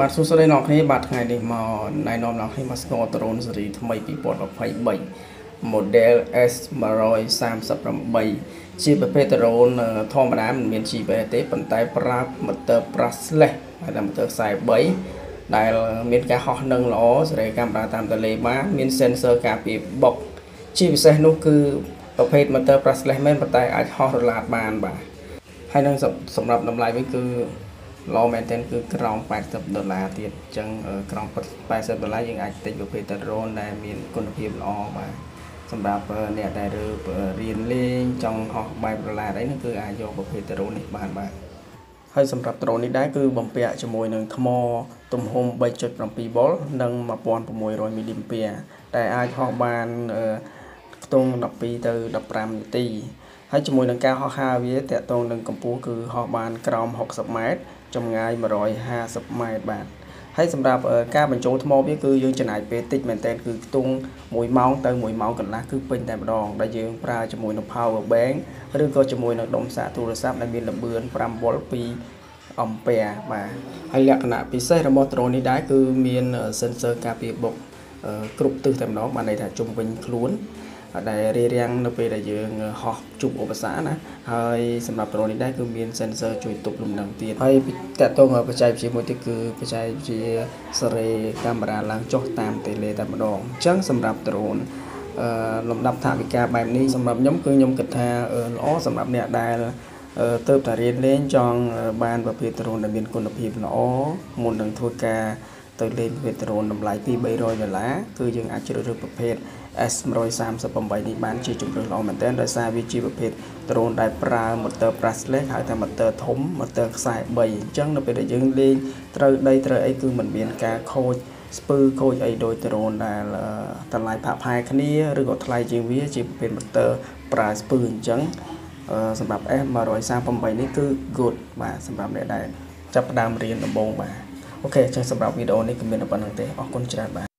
បាទសួស្តីអ្នកគ្នាបាទថ្ងៃនេះមកណែនាំអ្នកគ្នាមកស្គាល់ដ្រូនស៊េរីថ្មី2023 model S138 ជាប្រភេទដ្រូនធម្មតាមិនមាន GPS ទេប៉ុន្តែប្រើ motor brushless ហើយតែ motor 43ដែលមានការហោះនឹងល្អសេរីកាមេរ៉ាតាមទន្លេបានមាន sensor ការពារបុកជាពិសេសនោះគឺប្រភេទ motor brushless មែនប៉ុន្តែអាចហោះរឡាតបានបាទហើយនឹងសម្រាប់តម្លៃវិញគឺ ឡមែនទែនគឺក្រោម80ដុល្លារទៀតអញ្ចឹងក្រោម80ដុល្លារយើងអាចទិញប្រភេទតារ៉ូនដែលមានគុណភាពល្អបាទសម្រាប់អ្នកដែលរើរៀនលេងចង់ហោះបែបរឡាអីហ្នឹងគឺអាចយកប្រភេទតារ៉ូននេះបានបាទហើយសម្រាប់ដ្រូននេះដែរគឺបំពាក់ជាមួយនឹងថ្មទំហំ3.7វ៉ុលនិង1600មីលីអាំពែតែអាចហោះបានខ្ទង់12ទៅ15នាទី ហើយជាមួយនឹងការហោះហើរវាតកតងនឹងកម្ពស់គឺហោះបានក្រោម60ម៉ែត្រចម្ងាយ150ម៉ែត្របាទហើយសម្រាប់ការបញ្ចូលថ្មវាគឺយើងចំណាយពេលតិចមែនតើគឺខ្ទង់1ម៉ោងទៅ1ម៉ោងកន្លះគឺពេញតែម្ដងដែលយើងប្រើជាមួយនឹង power bank ឬក៏ជាមួយនឹងដុំសាកទូរស័ព្ទដែលមានល្បឿន5វ៉ុល2អំពែបាទហើយលក្ខណៈពិសេសរបស់ដ្រូននេះដែរគឺមាន sensor ការពារបុកគ្រប់ទិសតែម្ដងបានន័យថាជុំវិញខ្លួន ដែលរារាំងនៅពេលដែលយើងហោះជួបឧបសគ្គណាហើយសម្រាប់ drone នេះដែរគឺមាន sensor ជួយទប់លំនឹងទៀតហើយតកតងបច្ចេកវិទ្យាមួយទៀតគឺបច្ចេកវិទ្យាសេរីកាមេរ៉ាឡើងចុះតាមតេឡេតែម្ដងអញ្ចឹងសម្រាប់ drone អឺលំដាប់ថវិកាបែបនេះសម្រាប់ខ្ញុំគឺខ្ញុំគិតថាល្អសម្រាប់អ្នកដែលទៅតែរៀនលេងចង់បានប្រភេទ drone ដែលមានគុណភាពល្អមុននឹងធ្វើការទៅលេងប្រភេទ drone តម្លៃពី300ដុល្លារគឺយើងអាចជ្រើសរើសប្រភេទ S138 នេះបានជាជម្រើសល្អមែនទែនដោយសារវាជាប្រភេទ drone ដែលប្រើ motor brushless ហៅថា motor ធំ motor ខ្សែ3អញ្ចឹងនៅពេលដែលយើងលេងត្រូវដីត្រូវអីគឺมันមានការខូចស្ពឺខូចអីដោយ drone ដែលតម្លៃផាក់ផែគ្នាឬក៏ថ្លៃជាងវាជាប្រភេទ motor ប្រើស្ពឺអញ្ចឹងសម្រាប់ S138 នេះគឺ good បាទសម្រាប់អ្នកដែលចាប់ផ្ដើមរៀនដំបូងបាទអូខេអញ្ចឹងសម្រាប់វីដេអូនេះគឺមានតែប៉ុណ្្នឹងទេអរគុណច្រើនបាទ